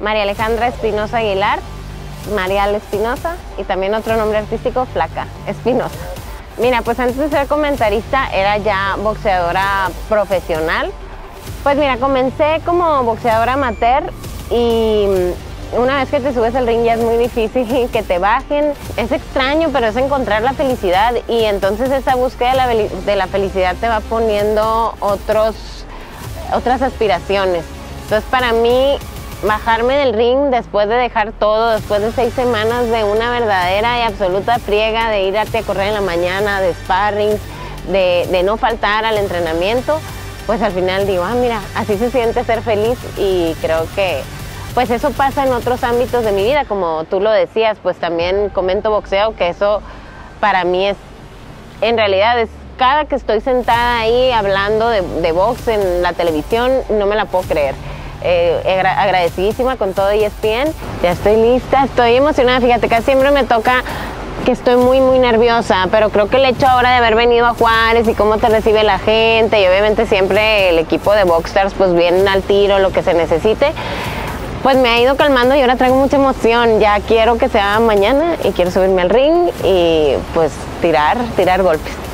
María Alejandra Espinosa Aguilar, Marial Espinosa y también otro nombre artístico, Flaca Espinosa. Mira, pues antes de ser comentarista era ya boxeadora profesional. Pues mira, comencé como boxeadora amateur y una vez que te subes al ring ya es muy difícil que te bajen. Es extraño, pero es encontrar la felicidad y entonces esa búsqueda de la, felicidad te va poniendo otros, otras aspiraciones. Entonces para mí bajarme del ring después de dejar todo, después de seis semanas de una verdadera y absoluta friega, de irte a correr en la mañana, de sparring, de, de no faltar al entrenamiento, pues al final digo, ah, mira, así se siente ser feliz y creo que pues eso pasa en otros ámbitos de mi vida, como tú lo decías, pues también comento boxeo, que eso para mí es, en realidad es cada que estoy sentada ahí hablando de, de box en la televisión, no me la puedo creer. Eh, agradecidísima con todo ESPN, ya estoy lista, estoy emocionada, fíjate que siempre me toca que estoy muy muy nerviosa, pero creo que el hecho ahora de haber venido a Juárez y cómo te recibe la gente y obviamente siempre el equipo de Boxstars pues vienen al tiro, lo que se necesite, pues me ha ido calmando y ahora traigo mucha emoción. Ya quiero que sea mañana y quiero subirme al ring y pues tirar, tirar golpes.